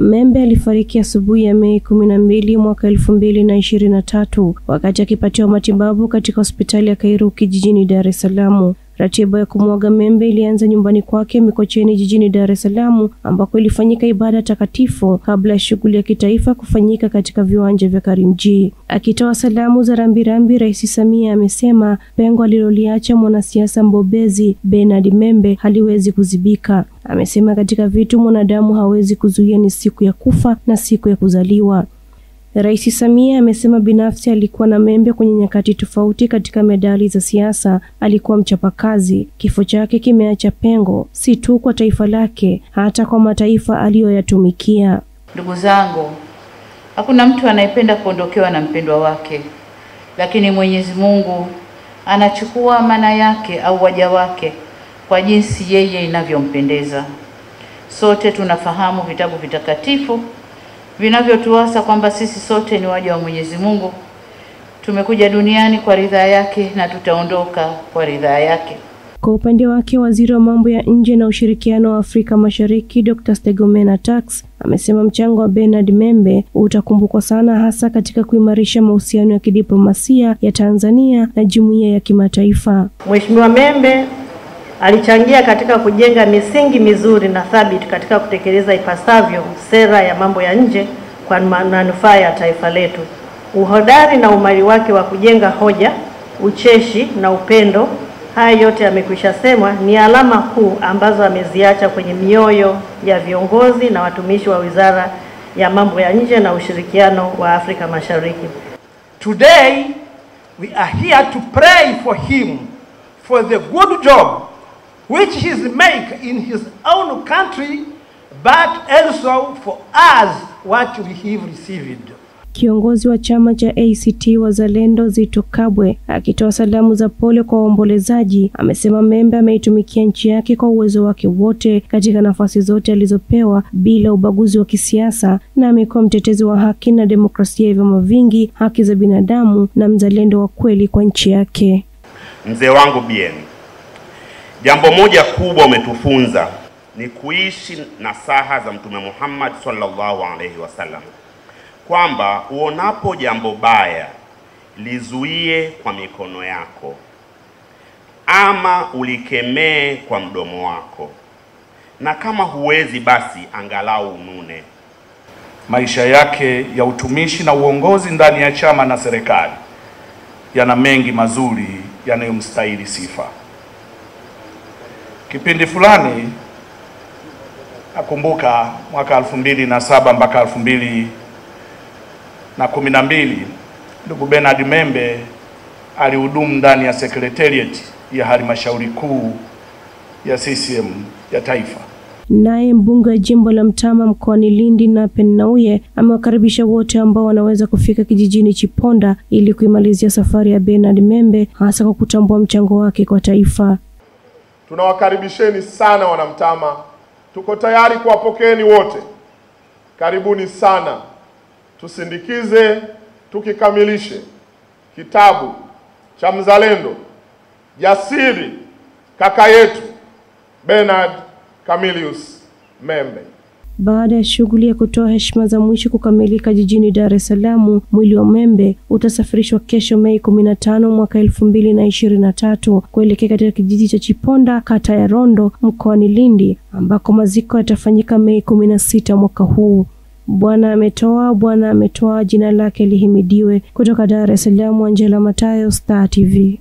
Membe alifariki asubuhi ya Mei kumi na mbili mwaka elfu mbili na ishirini na tatu wakati akipatiwa matibabu katika hospitali ya Kairuki jijini Dar es Salaam. Ratiba ya kumwaga Membe ilianza nyumbani kwake Mikocheni jijini Dar es Salaam ambako ilifanyika ibada takatifu kabla ya shughuli ya kitaifa kufanyika katika viwanja vya Karimjee. Akitoa salamu za rambirambi, Rais Samia amesema pengo aliloliacha mwanasiasa mbobezi Bernard Membe haliwezi kuzibika. Amesema katika vitu mwanadamu hawezi kuzuia ni siku ya kufa na siku ya kuzaliwa. Rais Samia amesema binafsi alikuwa na Membe kwenye nyakati tofauti katika medali za siasa. Alikuwa mchapakazi. Kifo chake kimeacha pengo si tu kwa taifa lake, hata kwa mataifa aliyoyatumikia. Ndugu zangu, hakuna mtu anayependa kuondokewa na mpendwa wake, lakini Mwenyezi Mungu anachukua amana yake au waja wake kwa jinsi yeye inavyompendeza. Sote tunafahamu vitabu vitakatifu vinavyotuasa kwamba sisi sote ni waja wa Mwenyezi Mungu. Tumekuja duniani kwa ridhaa yake na tutaondoka kwa ridhaa yake. Kwa upande wake, waziri wa mambo ya nje na ushirikiano wa Afrika Mashariki Dr. Stegomena Tax amesema mchango wa Bernard Membe utakumbukwa sana, hasa katika kuimarisha mahusiano ya kidiplomasia ya Tanzania na jumuiya ya kimataifa. Mheshimiwa Membe alichangia katika kujenga misingi mizuri na thabiti katika kutekeleza ipasavyo sera ya mambo ya nje kwa manufaa ya taifa letu. Uhodari na umari wake wa kujenga hoja, ucheshi na upendo, haya yote yamekwisha semwa, ni alama kuu ambazo ameziacha kwenye mioyo ya viongozi na watumishi wa Wizara ya Mambo ya Nje na Ushirikiano wa Afrika Mashariki. Today we are here to pray for him for the good job which he's make in his own country but also for us what we have received. Kiongozi wa chama cha ACT Wazalendo Zitto Kabwe akitoa salamu za pole kwa waombolezaji amesema Membe ameitumikia nchi yake kwa uwezo wake wote katika nafasi zote alizopewa bila ubaguzi wa kisiasa, na amekuwa mtetezi wa haki na demokrasia ya vyama vingi, haki za binadamu na mzalendo wa kweli kwa nchi yake. Mzee wangu Bien, jambo moja kubwa umetufunza ni kuishi na saha za Mtume Muhammad sallallahu alaihi wasallam kwamba uonapo jambo baya lizuie kwa mikono yako ama ulikemee kwa mdomo wako, na kama huwezi basi angalau unune. Maisha yake ya utumishi na uongozi ndani ya chama na serikali yana mengi mazuri yanayomstahili sifa. Kipindi fulani nakumbuka mwaka elfu mbili na saba mpaka elfu mbili na kumi na mbili ndugu Bernard Membe alihudumu ndani ya sekretariat ya halmashauri kuu ya CCM ya taifa. Naye mbunge wa jimbo la Mtama mkoani Lindi Nape Nnauye amewakaribisha wote ambao wanaweza kufika kijijini Chiponda ili kuimalizia safari ya Bernard Membe hasa kwa kutambua mchango wake kwa taifa. Tunawakaribisheni sana wanamtama, tuko tayari kuwapokeeni wote. Karibuni sana, tusindikize tukikamilishe kitabu cha mzalendo jasiri kaka yetu Bernard Camillus Membe. Baada ya shughuli ya kutoa heshima za mwisho kukamilika jijini Dar es Salaam, mwili wa Membe utasafirishwa kesho Mei 15 mwaka elfu mbili na ishirini na tatu kuelekea katika kijiji cha Chiponda, kata ya Rondo, mkoani Lindi, ambako maziko yatafanyika Mei 16 mwaka huu. Bwana ametoa, Bwana ametoa, jina lake lihimidiwe. Kutoka Dar es Salaam, Angela Matayo, Star TV.